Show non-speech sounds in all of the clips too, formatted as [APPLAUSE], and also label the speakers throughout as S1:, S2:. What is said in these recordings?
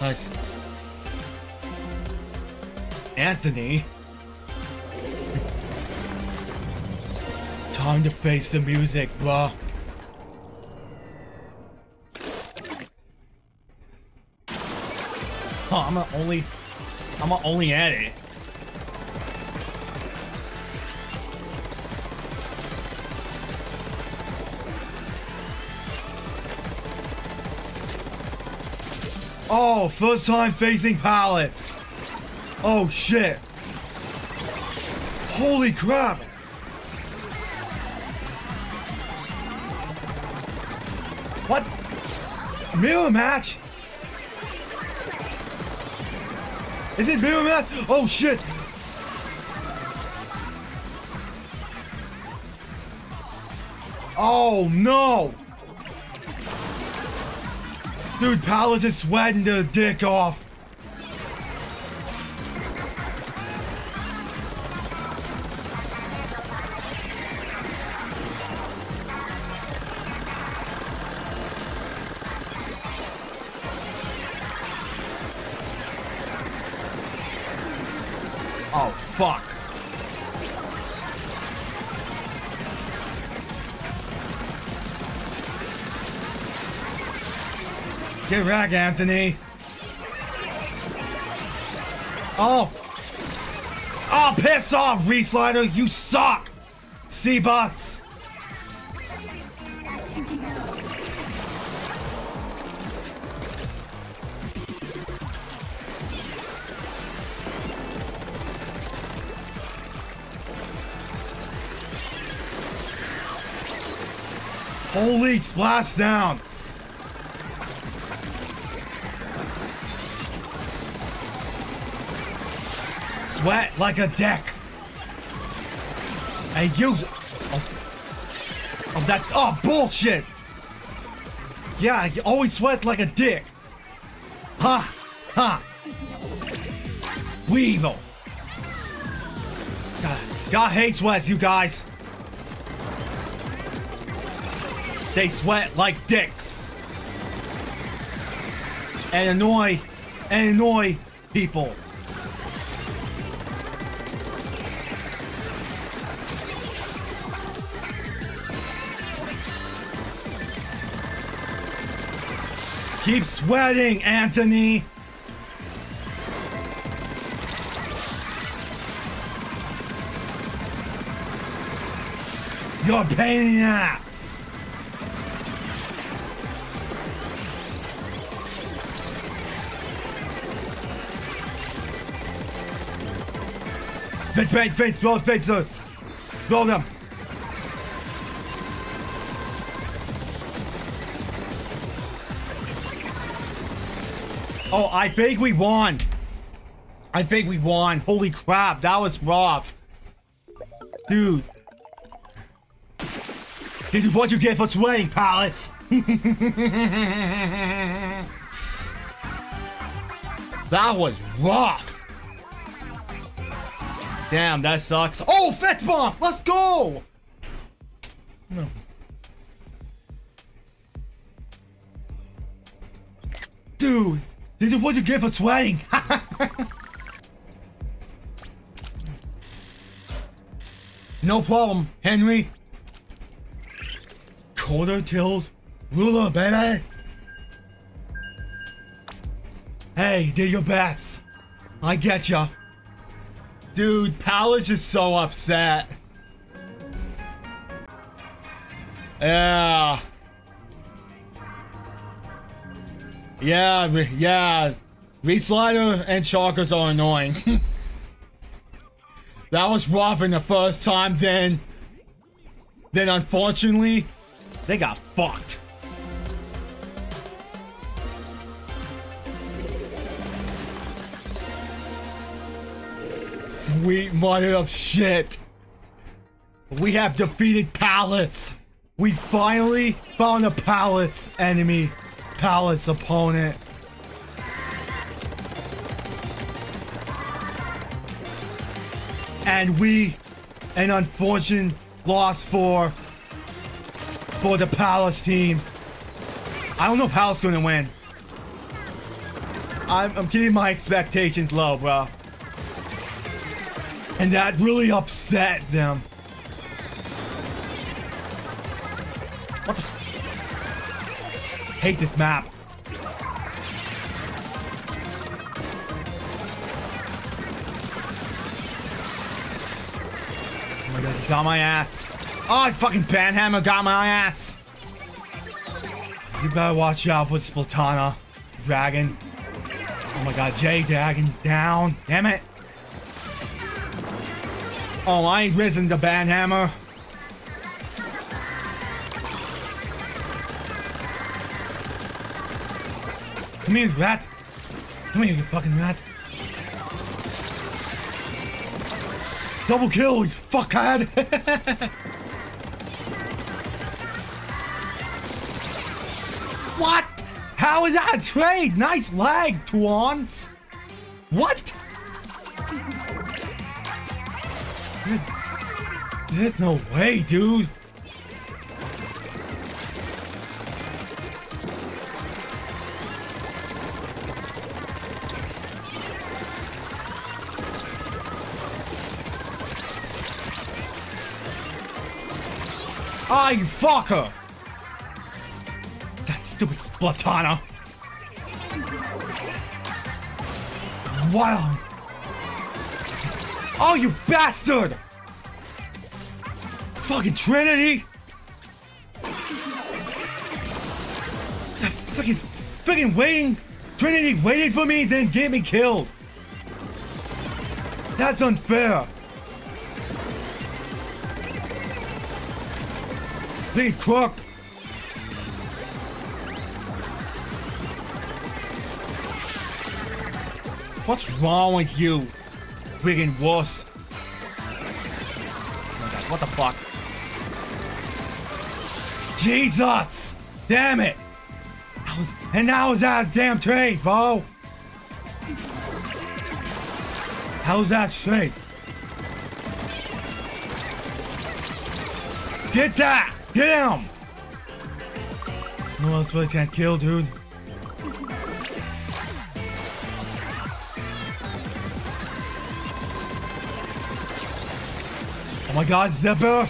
S1: Nice. Anthony. [LAUGHS] Time to face the music, bruh. I'm gonna only, I'm gonna only add it. Oh, first time facing Palace. Oh shit. Holy crap. What? Mirror match? Is it mirror match? Oh shit. Oh no. Dude, Palace is sweating the dick off. Oh, fuck. Get back, Anthony. Oh. Oh, piss off, Reefslider. You suck. C-Bots. Holy splash down. Sweat like a deck. Hey, use oh. oh, that. Oh, bullshit. Yeah, you always sweat like a dick. Ha! Ha! Weevil. God, God hates sweats, you guys. They sweat like dicks. And annoy, and annoy people. Keep sweating, Anthony! You're pain in ass! Fake, fake, throw fake zones! Throw them! Oh, I think we won. I think we won. Holy crap, that was rough. Dude. This is what you get for sweating, Palace. [LAUGHS] that was rough. Damn, that sucks. Oh, Fetch Bomb! Let's go! No. Dude, this is what you get for sweating. [LAUGHS] no problem, Henry. Quarter tilt ruler, baby. Hey, did your best. I get ya. Dude, Palace is so upset. Yeah. Yeah, yeah. Reefslider and Sharkers are annoying. [LAUGHS] that was rough in the first time, then... Then unfortunately, they got fucked. Sweet mother of shit. We have defeated Palace. We finally found a Palace enemy. Palace opponent. And we, an unfortunate loss for, for the Palace team. I don't know if Palace gonna win. I'm, I'm keeping my expectations low, bro. And that really upset them. What the? Hate this map. Oh my god, he's on my ass. Oh, fucking Banhammer got my ass. You better watch out for Splatana. Dragon. Oh my god, J Dragon down. Damn it. Oh, I ain't risen the Banhammer. Come here, rat. Come here, you fucking rat. Double kill, you fuckhead! [LAUGHS] what? How is that a trade? Nice lag, Tuans. What? There's no way, dude. Ah, you fucker! That stupid Splatana! Wow! Oh, you bastard! Fucking Trinity! The fucking, fucking waiting, Trinity waited for me, then get me killed. That's unfair. Crook. What's wrong with you, friggin' wuss? Oh god, what the fuck? Jesus! Damn it! Was, and now is that a damn trade, Vo? How's that straight? Get that! Get him! No one's really can't kill, dude. Oh my god, Zephyr!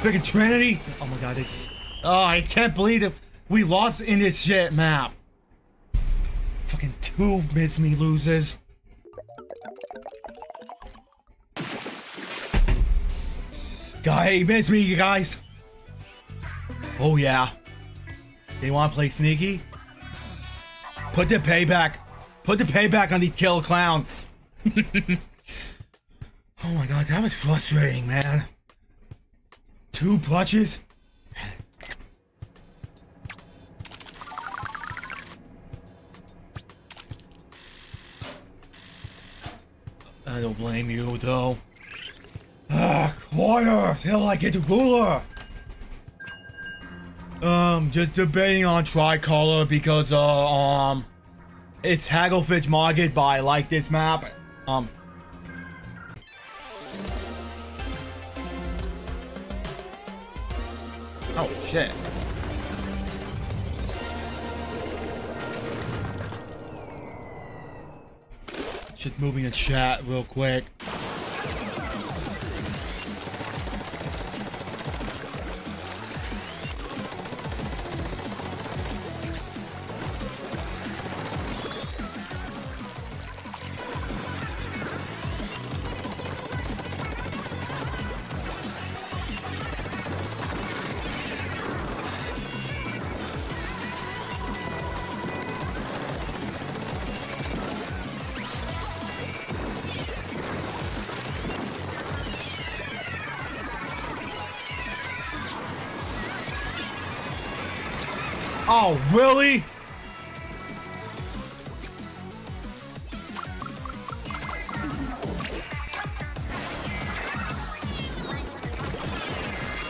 S1: Freaking Trinity! Oh my god, it's... Oh, I can't believe it. We lost in this shit map. Fucking two miss me losers. Guy, miss me, you guys. Oh yeah. They want to play sneaky? Put the payback. Put the payback on these kill clowns. [LAUGHS] oh my god, that was frustrating, man. Two punches? I don't blame you, though. Ah, quiet till I get to ruler. Um, just debating on tricolor because uh um, it's Hagglefish market, but I like this map. Um. Oh shit. Just moving in chat real quick. Oh, really?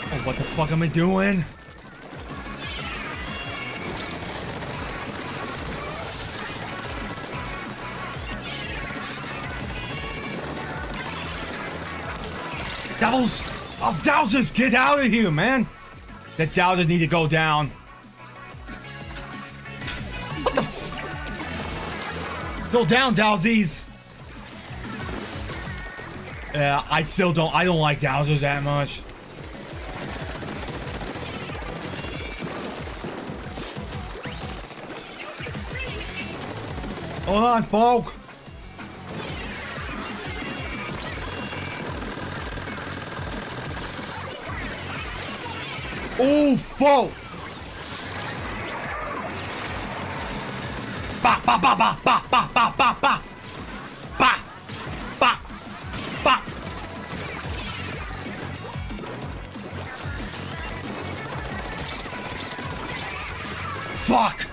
S1: Oh, what the fuck am I doing? Devils! Oh, Dousers, get out of here, man! The Dousers need to go down. Go down, Dowsies. Yeah, uh, I still don't. I don't like Dousers that much. Hold on, folk. Oh, folk. Ba ba ba ba ba ba ba ba ba. Ba. Ba. Ba. Fuck.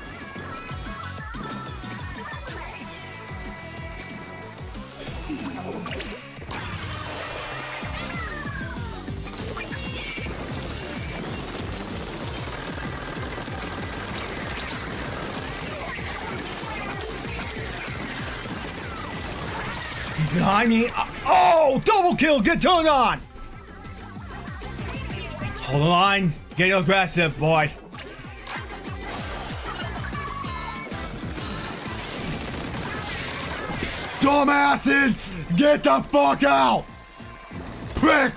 S1: Me. Uh, Oh, double kill. Get turned on. Hold line. Get aggressive, boy. Dumbasses! Get the fuck out! Prick!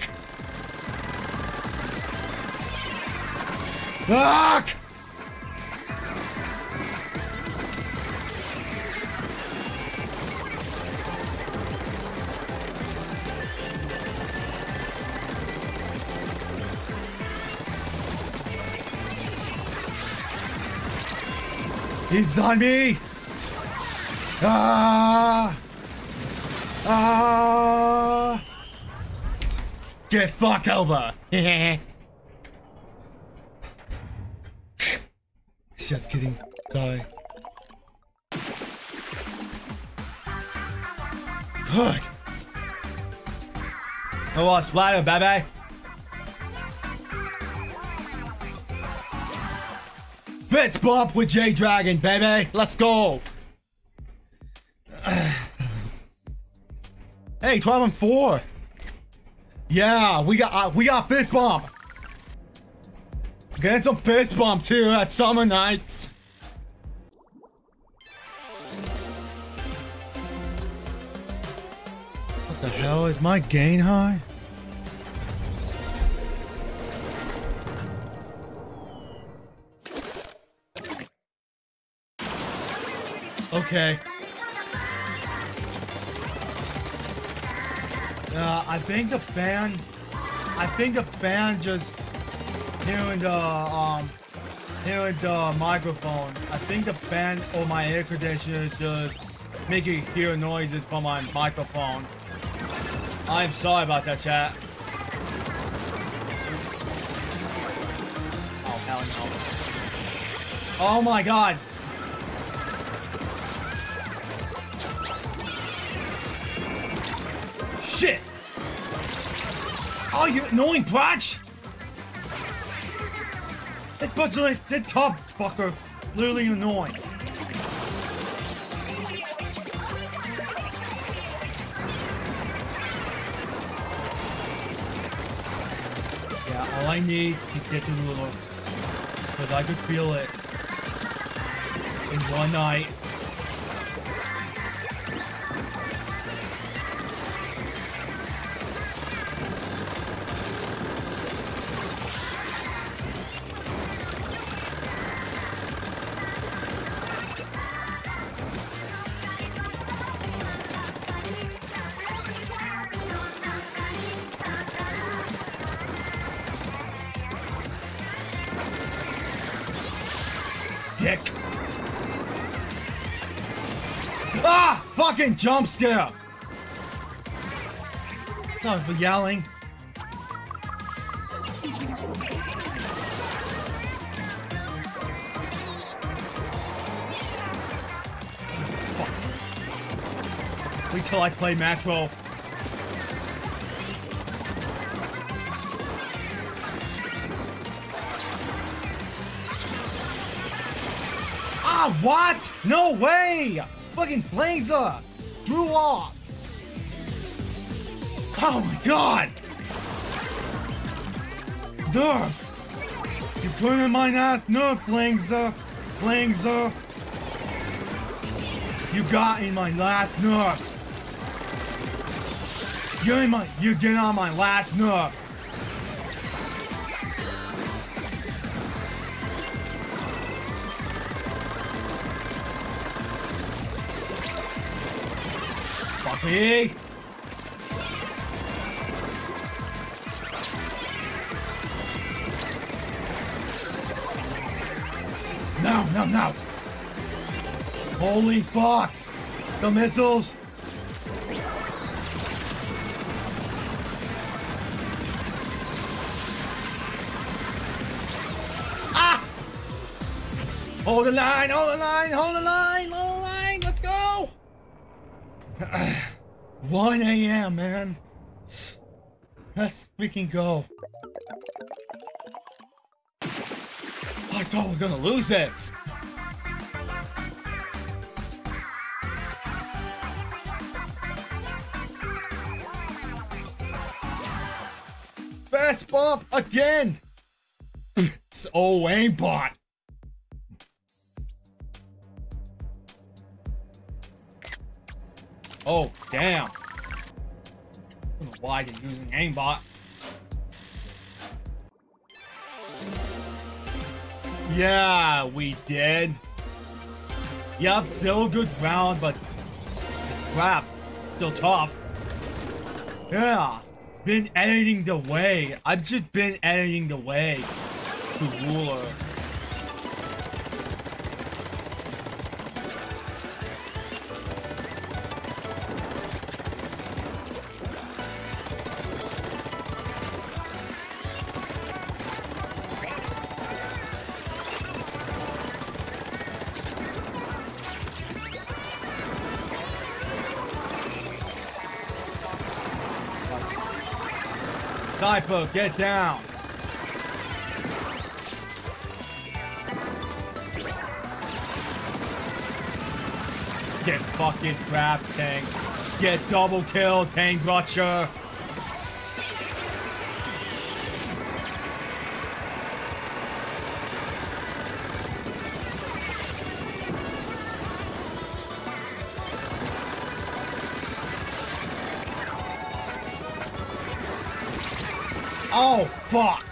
S1: Fuck! He's on me! Ah! Ah! Get fucked over! [LAUGHS] Just kidding. Sorry. Good. What? Splatter, baby. Fist bump with J Dragon, baby. Let's go. [SIGHS] hey, 12 and 4. Yeah, we got uh, we got fist bump. Getting some fist bump too at summer nights. What the hell is my gain high? Okay. Uh, I think the fan, I think the fan just hearing the um, hearing the microphone. I think the fan or my air conditioner just making hear noises from my microphone. I'm sorry about that, chat. Oh hell no! Oh my god! Shit! Oh, you annoying! That bunch of that top fucker, literally annoying. Yeah, all I need to get the ruler. Because I could feel it. In one night. Jump scare! Sorry for yelling. Fuck. Wait till I play Metro. Ah, what? No way! Fucking Blazer! Threw off! Oh my god! Nerf! You're burning my ass! Nerf, Blazer! Blazer! You got in my last nerf. You're in my. You get on my last nerf. Puppy. No, no, no. Holy fuck. The missiles. Ah! Hold the line, hold the line, hold the line. Let's go. 1 a.m., man. Let's freaking go. I thought we were gonna lose this. Fast bump again. it's oh aimbot. Oh damn. I don't know why they're using aimbot. Yeah, we did. Yep, still good ground, but crap, still tough. Yeah, been editing the way. I've just been editing the way to ruler. Get down. Get fucking Crab Tank. Get double kill, tank rusher. Oh, fuck.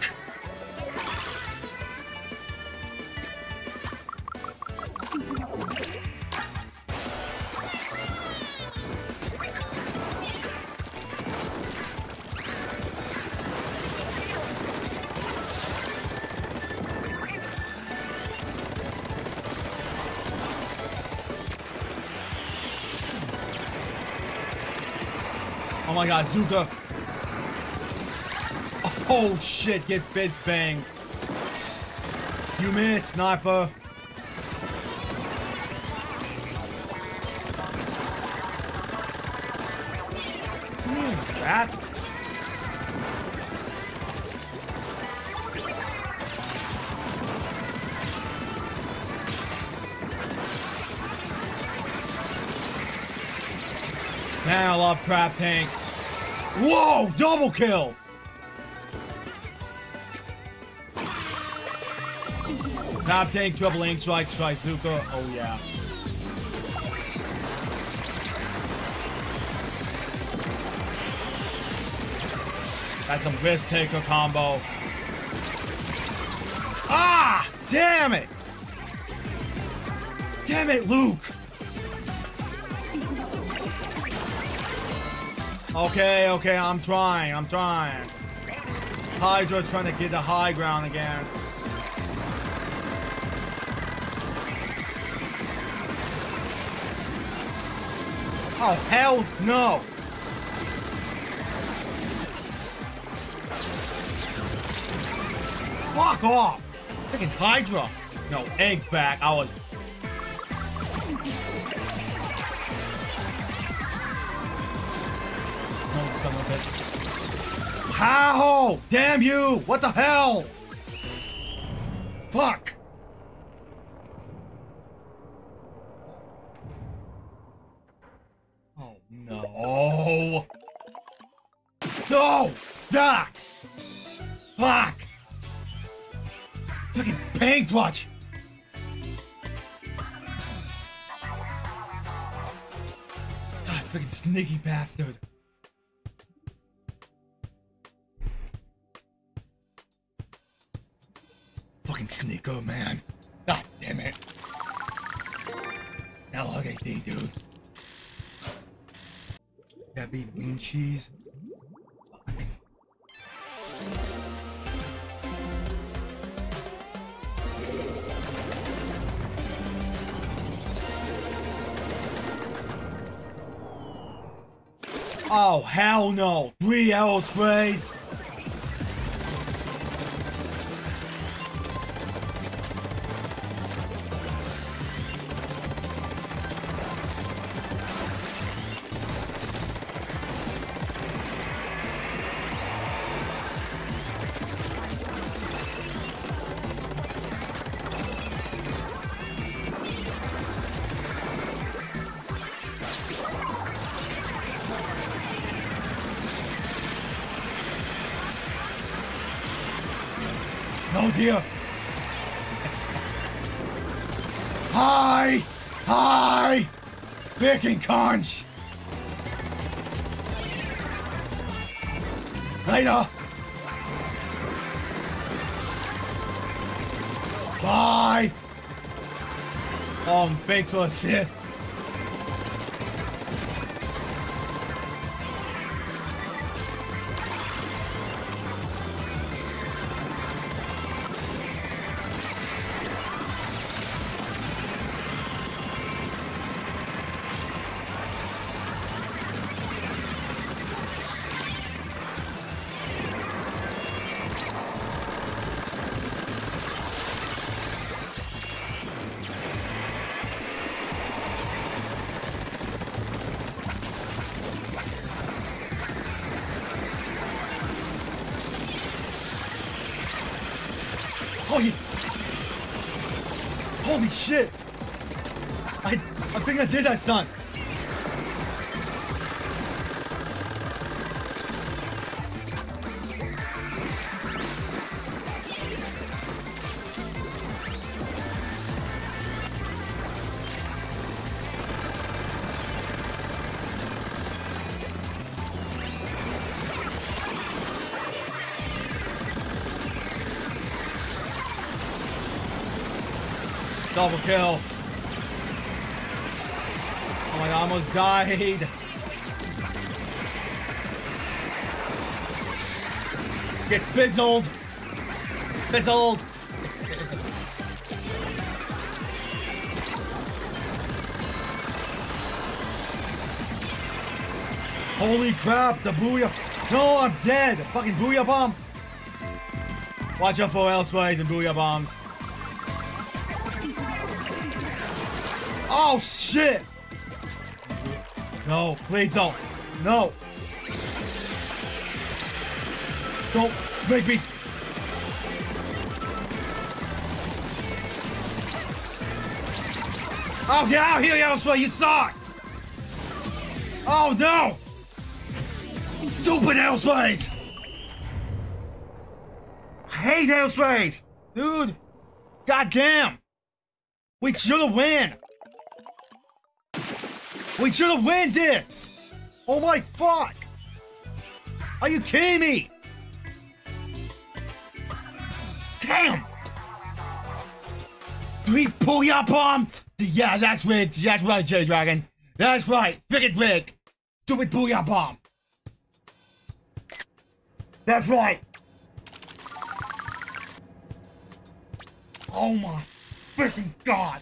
S1: Oh my god, Zuka. Oh shit, get fist banged. You minutes, sniper. Rat. Man, I love Crab Tank. Whoa, double kill. Top tank, triple ink strike, Shizuka. Oh yeah. That's some risk taker combo. Ah! Damn it! Damn it, Luke! Okay, okay, I'm trying, I'm trying. Hydra's trying to get the high ground again. Oh, hell no! Fuck off! Freaking Hydra! No, egg back. I was. How? Damn you! What the hell? Fuck! Oh Oh. no! No! Fuck! Fuck! Fucking bang clutch! Fucking sneaky bastard. Fucking sneaker, man. God damn it. Now look at thing, dude. That be mean cheese. Oh, hell no. Three Aerosprays. Um, thanks for son. Double kill. I almost died. Get fizzled. Fizzled. Holy crap, the booyah. No, I'm dead. Fucking booyah bomb. Watch out for L-Sprays and booyah bombs. Oh shit! No, please don't. No. Don't make me. Oh, get out here, Elsewhere, you suck! Oh no! Stupid Elspace! I hate Elspace! Dude! Goddamn! We should have win! We should have win this! Oh my fuck! Are you kidding me? Damn! Three booyah bombs! Yeah, that's rigged. That's right, J Dragon. That's right. Frickin' rigged. Stupid booyah bomb. That's right. Oh my freaking god.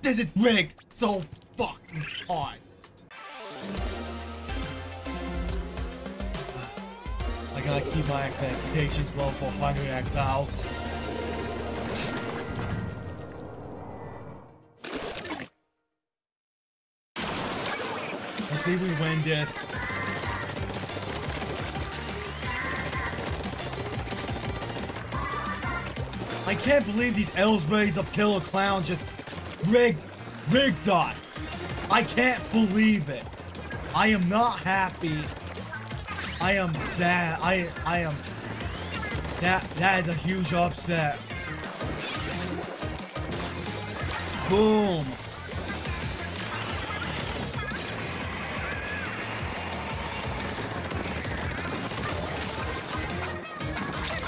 S1: This is rigged so fucking hard. I gotta keep my expectations low for Act now. Let's see if we win this. I can't believe these Ellsbury's of Killer Clown just rigged, rigged us. I can't believe it. I am not happy. I am sad. I I am that that is a huge upset. Boom.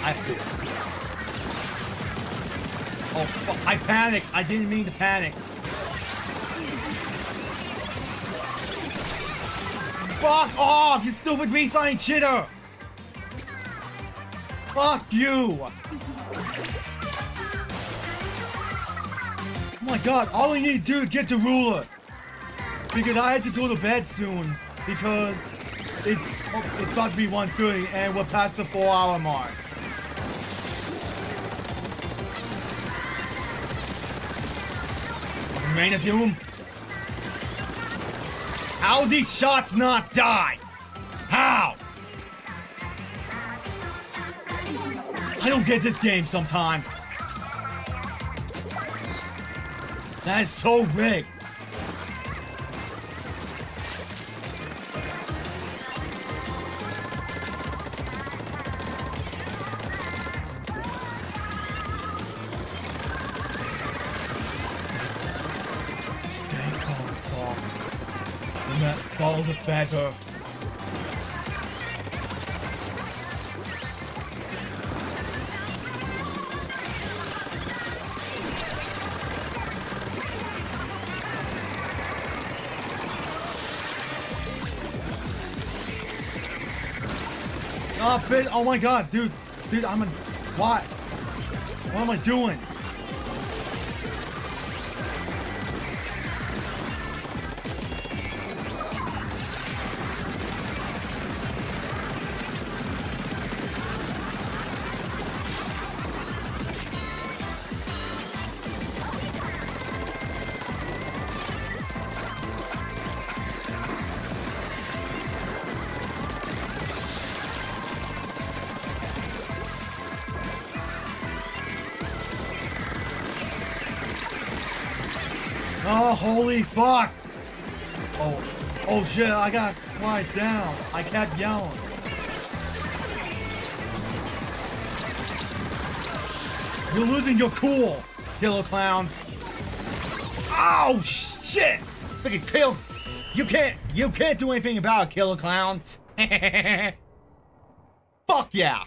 S1: I feel. Oh, I panicked. I didn't mean to panic. Fuck off, you stupid resign shitter! Fuck you! Oh my god, all I need to do is get the ruler. Because I have to go to bed soon. Because it's, oh, it's about to be 1.30 and we're past the 4 hour mark. Rain of Doom. How these shots not die? How? I don't get this game sometimes. That is so rigged. Better. Ah, oh, bitch. Oh my god, dude. Dude, I'm a. What? What am I doing? Fuck! Oh, oh shit, I got quiet down. I kept yelling. You're losing your cool, killer clown. Oh shit! Look at kill. You can't. You can't do anything about it, killer clowns. [LAUGHS] Fuck yeah!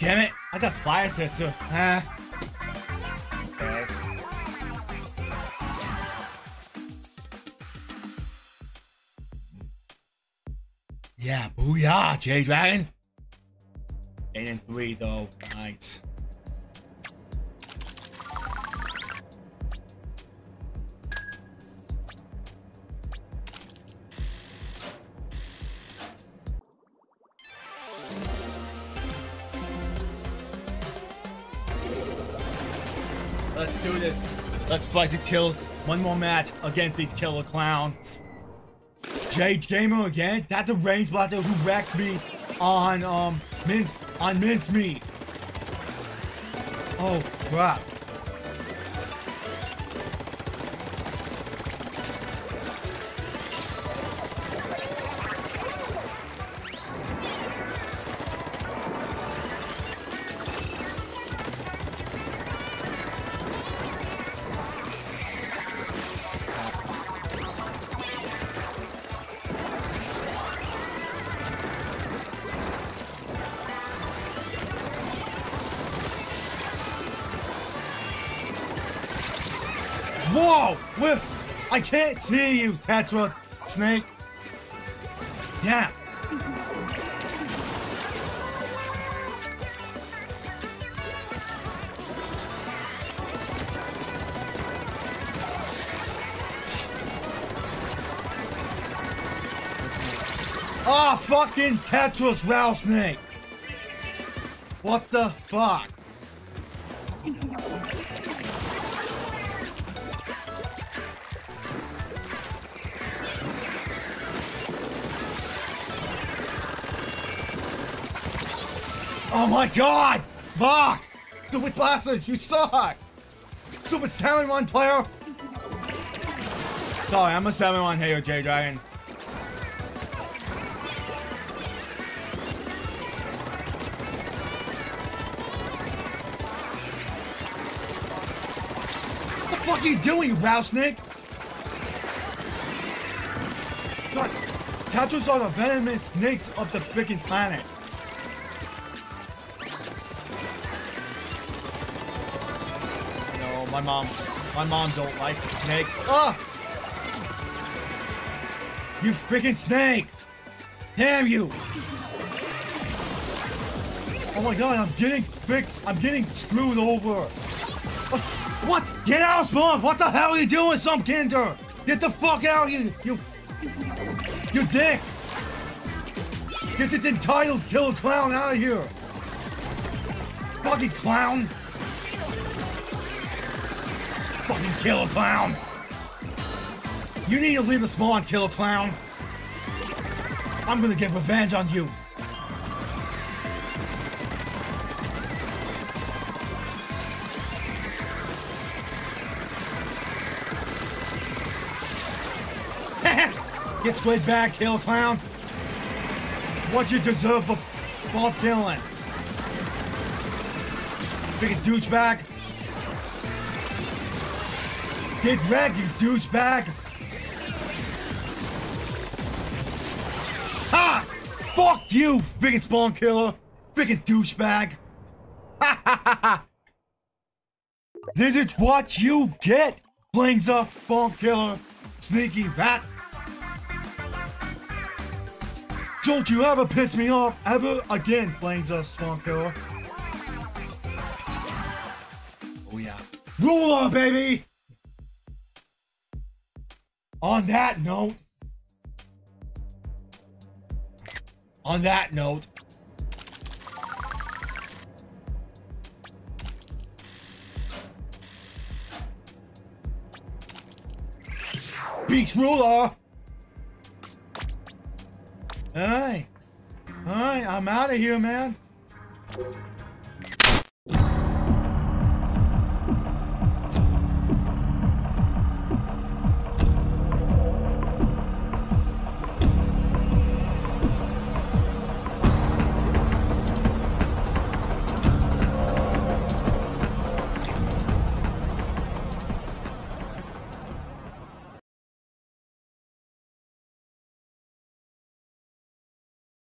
S1: Damn it! I got spy sister. Huh? Okay. Yeah, booyah, J Dragon. Eight and three though. Nice. Let's fight to kill one more match against these killer clowns. Jade Gamer again? That's the range blaster who wrecked me on um mince on mincemeat. Oh crap. I can't see you, Tetra Snake. Yeah. Ah, fucking Tetris Rattlesnake! What the fuck? Oh my god! Fuck! Stupid bastards, you suck! Stupid 7-1 player! Sorry, I'm a 7-1 hater, J Dragon. What the fuck are you doing, you rattlesnake? Tattoos are the venomous snakes of the freaking planet. My mom, my mom don't like snakes. Ah! You freaking snake! Damn you! Oh my god, I'm getting frick, I'm getting screwed over. What? what? Get out, Spawn! What the hell are you doing, some kinder? Get the fuck out, you, you, you dick! Get this entitled killer clown out of here! Fucking clown! Fucking a clown! You need to leave the spawn, a clown! I'm gonna get revenge on you! [LAUGHS] Get squid back, kill clown. What you deserve for ball killing. Big douchebag. Get wrecked, you douchebag. Ha! Fuck you, freaking spawn killer. Freaking douchebag. Ha ha ha ha. This is what you get, Flings up, spawn killer, sneaky rat. Don't you ever piss me off ever again, Flames of Swamp Killer. Oh yeah. Ruler, baby! On that note, on that note, Beach Ruler! Alright. Alright, I'm out of here, man.